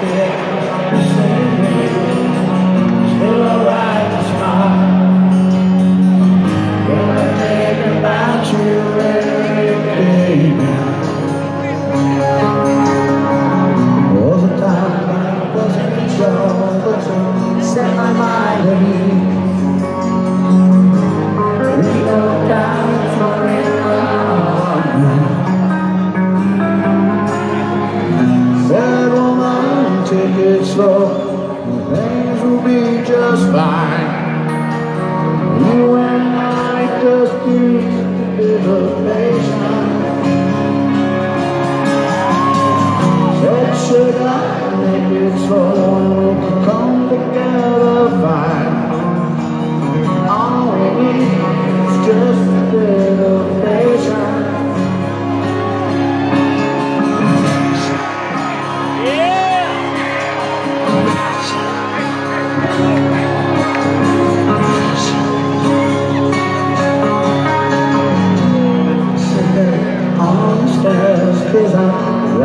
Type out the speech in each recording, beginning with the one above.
Yeah. slow, things will be just fine. You and I just used a be the patient. Said, should I make it slow?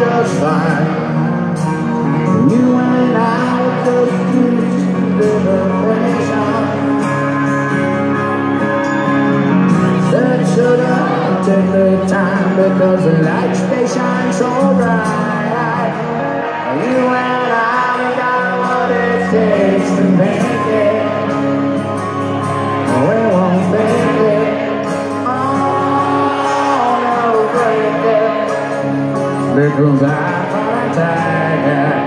just fine. You and I were just used to living Little life I tiger